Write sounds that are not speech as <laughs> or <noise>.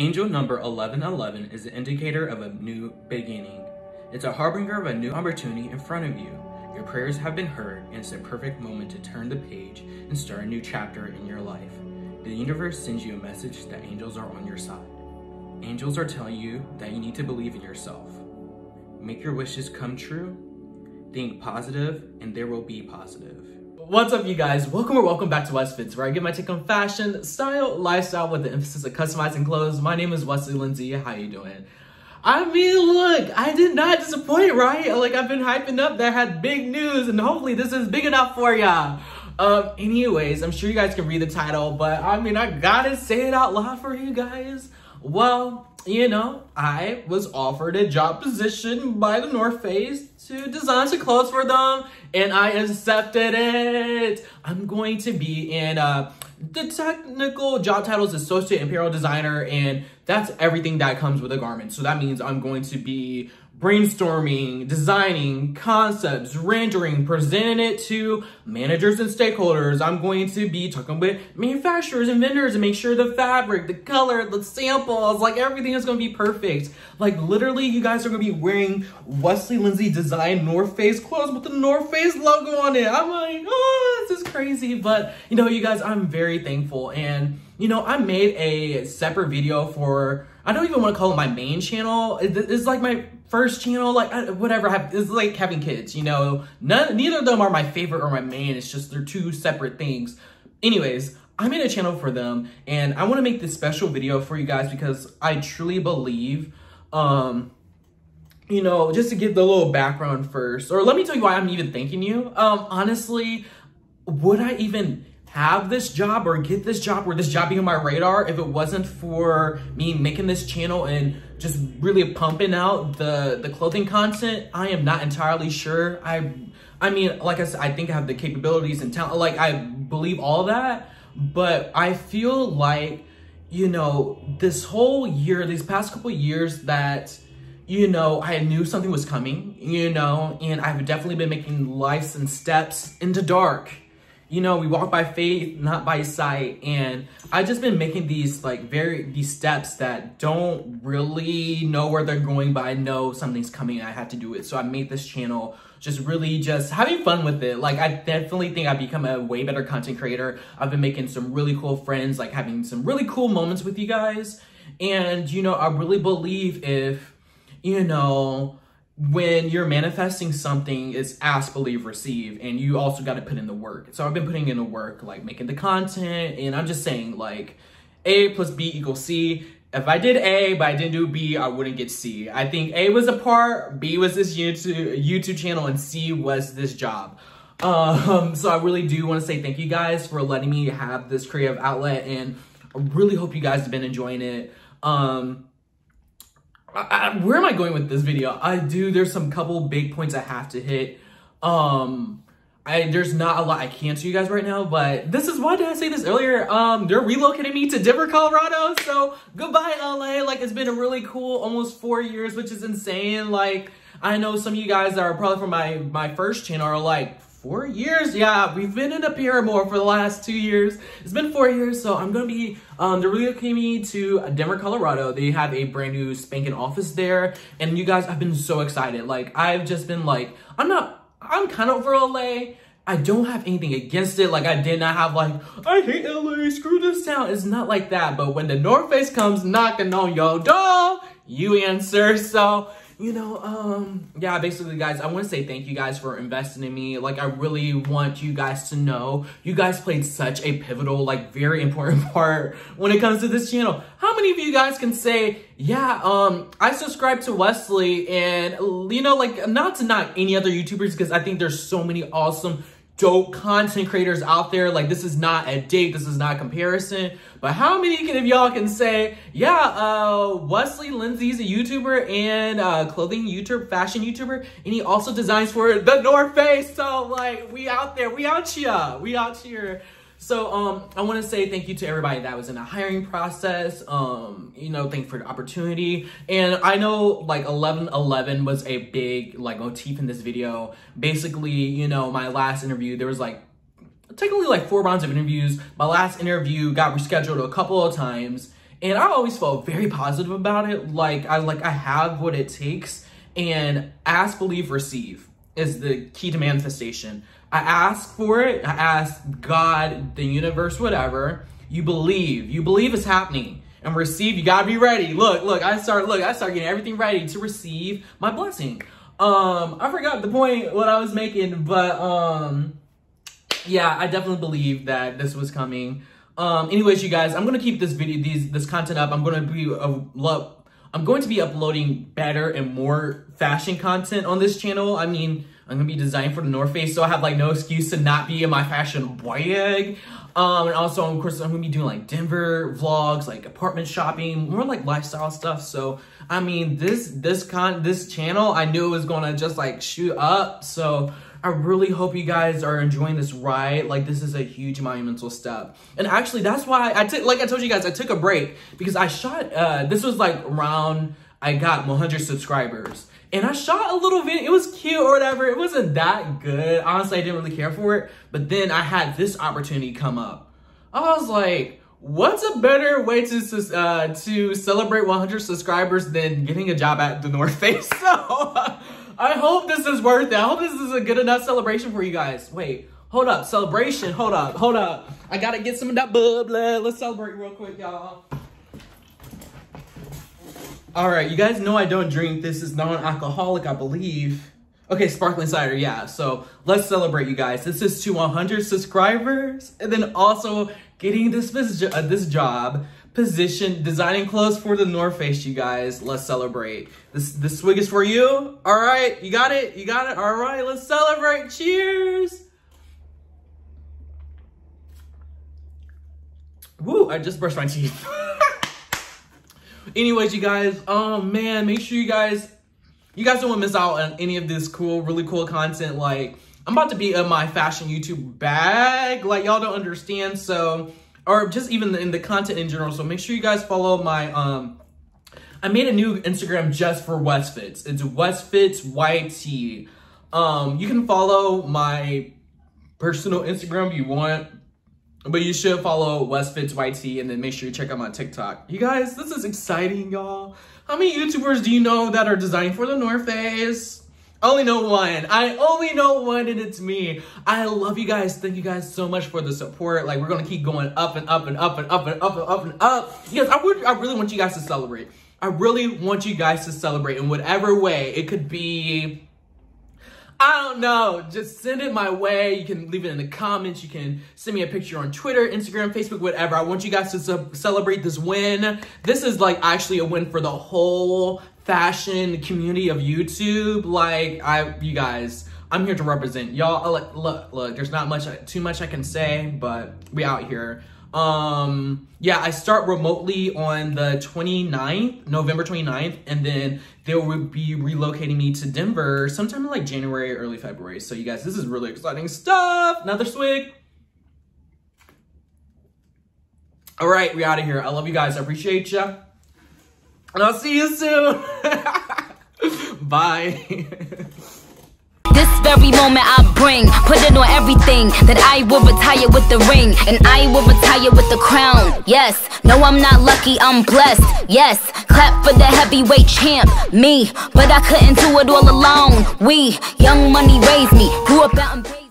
Angel number 1111 is an indicator of a new beginning. It's a harbinger of a new opportunity in front of you. Your prayers have been heard, and it's a perfect moment to turn the page and start a new chapter in your life. The universe sends you a message that angels are on your side. Angels are telling you that you need to believe in yourself. Make your wishes come true, think positive, and there will be positive. What's up, you guys? Welcome or welcome back to Wesfits, where I give my take on fashion, style, lifestyle with the emphasis of customizing clothes. My name is Wesley Lindsay. How you doing? I mean, look, I did not disappoint, right? Like, I've been hyping up that had big news, and hopefully this is big enough for ya. Um, anyways, I'm sure you guys can read the title, but I mean, I gotta say it out loud for you guys. Well, you know, I was offered a job position by the North Face to design some clothes for them, and I accepted it. I'm going to be in uh, the technical job title is Associate Apparel Designer, and that's everything that comes with a garment. So that means I'm going to be brainstorming, designing concepts, rendering, presenting it to managers and stakeholders. I'm going to be talking with manufacturers and vendors and make sure the fabric, the color, the samples, like everything is going to be perfect. Like literally you guys are going to be wearing Wesley Lindsay design North Face clothes with the North Face logo on it. I'm like, oh, this is crazy. But you know, you guys, I'm very thankful. And you know, I made a separate video for, I don't even want to call it my main channel. It's like my first channel, like whatever. It's like having kids, you know. None, neither of them are my favorite or my main. It's just they're two separate things. Anyways, I made a channel for them, and I want to make this special video for you guys because I truly believe, um, you know, just to give the little background first, or let me tell you why I'm even thanking you. Um, honestly, would I even have this job or get this job or this job being on my radar if it wasn't for me making this channel and just really pumping out the the clothing content i am not entirely sure. I i mean like i said i think i have the capabilities and talent like i believe all that but i feel like you know this whole year these past couple years that you know i knew something was coming you know and i've definitely been making life and steps into dark you know, we walk by faith, not by sight. And I've just been making these like very, these steps that don't really know where they're going, but I know something's coming and I have to do it. So I made this channel just really just having fun with it. Like I definitely think I've become a way better content creator. I've been making some really cool friends, like having some really cool moments with you guys. And, you know, I really believe if, you know, when you're manifesting something, it's ask, believe, receive, and you also got to put in the work. So I've been putting in the work, like making the content, and I'm just saying, like, A plus B equals C. If I did A, but I didn't do B, I wouldn't get C. I think A was a part, B was this YouTube, YouTube channel, and C was this job. Um, so I really do want to say thank you guys for letting me have this creative outlet, and I really hope you guys have been enjoying it. Um, I, I, where am I going with this video? I do, there's some couple big points I have to hit. Um, I, there's not a lot I can't to you guys right now, but this is why did I say this earlier? Um, they're relocating me to Denver, Colorado. So goodbye, LA. Like it's been a really cool almost four years, which is insane. Like I know some of you guys that are probably from my my first channel are like, four years. Yeah, we've been in a Paramore for the last two years. It's been four years, so I'm gonna be, um, they're relocating me to Denver, Colorado. They have a brand new spanking office there, and you guys, I've been so excited. Like, I've just been like, I'm not, I'm kind of over LA. I don't have anything against it. Like, I did not have like, I hate LA, screw this town. It's not like that, but when the North Face comes knocking on your door, you answer. So, you know, um, yeah, basically, guys, I want to say thank you guys for investing in me. Like, I really want you guys to know you guys played such a pivotal, like, very important <laughs> part when it comes to this channel. How many of you guys can say, yeah, um, I subscribe to Wesley and, you know, like, not to knock any other YouTubers because I think there's so many awesome dope content creators out there. Like this is not a date, this is not comparison. But how many of y'all can say, yeah, uh, Wesley Lindsay's a YouTuber and uh, clothing YouTuber, fashion YouTuber, and he also designs for the North Face. So like, we out there, we out here, we out here. So um, I want to say thank you to everybody that was in the hiring process. Um, you know, thank you for the opportunity. And I know like 1111 was a big like motif in this video. Basically, you know, my last interview, there was like technically like four rounds of interviews. My last interview got rescheduled a couple of times And I always felt very positive about it. Like I like I have what it takes and ask, believe, receive is the key to manifestation. I ask for it. I ask God, the universe, whatever. You believe. You believe it's happening. And receive, you gotta be ready. Look, look, I start, look, I start getting everything ready to receive my blessing. Um, I forgot the point what I was making, but um, yeah, I definitely believe that this was coming. Um, anyways, you guys, I'm gonna keep this video, these this content up. I'm gonna be uh, I'm going to be uploading better and more fashion content on this channel. I mean, I'm gonna be designing for the North Face, so I have like no excuse to not be in my fashion bag. Um, and also, of course, I'm gonna be doing like Denver vlogs, like apartment shopping, more like lifestyle stuff. So, I mean, this this con this channel, I knew it was gonna just like shoot up. So, I really hope you guys are enjoying this ride. Like, this is a huge monumental step. And actually, that's why I took, like I told you guys, I took a break because I shot. Uh, this was like around I got 100 subscribers. And I shot a little video. It was cute or whatever. It wasn't that good. Honestly, I didn't really care for it. But then I had this opportunity come up. I was like, what's a better way to uh, to celebrate 100 subscribers than getting a job at the North Face? <laughs> So I hope this is worth it. I hope this is a good enough celebration for you guys. Wait, hold up. Celebration. Hold up. Hold up. I got to get some of that bubble. Let's celebrate real quick, y'all. All right, you guys know I don't drink. This is non-alcoholic, I believe. Okay, sparkling cider, yeah. So let's celebrate, you guys. This is to 100 subscribers, and then also getting this uh, this job position, designing clothes for the North Face, you guys. Let's celebrate. This this swig is for you. All right, you got it. You got it. All right, let's celebrate. Cheers. Woo! I just brushed my teeth. <laughs> Anyways, you guys, oh man, make sure you guys, you guys don't want to miss out on any of this cool, really cool content. Like, I'm about to be in my fashion YouTube bag. Like, y'all don't understand. So, or just even in the content in general. So make sure you guys follow my, um, I made a new Instagram just for Wesfits. It's Wesfits YT. Um, you can follow my personal Instagram if you want. But you should follow Wesfits YT and then make sure you check out my TikTok. You guys, this is exciting, y'all. How many YouTubers do you know that are designing for the North Face? I only know one. I only know one and it's me. I love you guys. Thank you guys so much for the support. Like we're gonna keep going up and up and up and up and up and up and up. Yes, I would I really want you guys to celebrate. I really want you guys to celebrate in whatever way. It could be I don't know. Just send it my way. You can leave it in the comments. You can send me a picture on Twitter, Instagram, Facebook, whatever. I want you guys to celebrate this win. This is like actually a win for the whole fashion community of YouTube. Like I, you guys, I'm here to represent y'all. Look, look, look, there's not much, too much I can say, but we out here. Um, yeah, I start remotely on the 29th, November 29th, and then they will be relocating me to Denver sometime in like January, early February. So you guys, this is really exciting stuff. Another swig. All right, we out of here. I love you guys. I appreciate you. And I'll see you soon. <laughs> Bye. <laughs> very moment I bring Put it on everything That I will retire with the ring. And I will retire with the crown. Yes, no I'm not lucky, I'm blessed. Yes, clap for the heavyweight champ Me, but I couldn't do it all alone. We, young money raised me Grew up out in